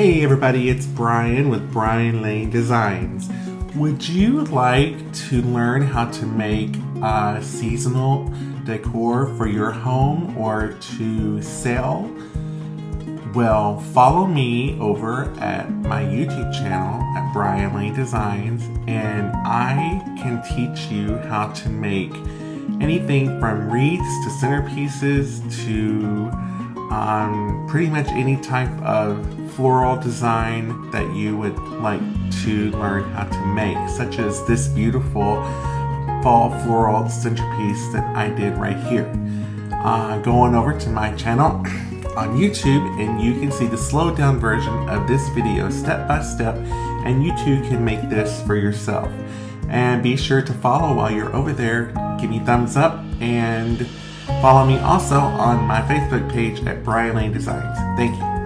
Hey everybody, it's Brian with Brian Lane Designs. Would you like to learn how to make a seasonal decor for your home or to sell? Well, follow me over at my YouTube channel at Brian Lane Designs and I can teach you how to make anything from wreaths to centerpieces to on pretty much any type of floral design that you would like to learn how to make, such as this beautiful fall floral centerpiece that I did right here. Uh, going over to my channel on YouTube and you can see the slowed down version of this video step by step and you too can make this for yourself. And be sure to follow while you're over there. Give me thumbs up and Follow me also on my Facebook page at Brian Lane Designs. Thank you.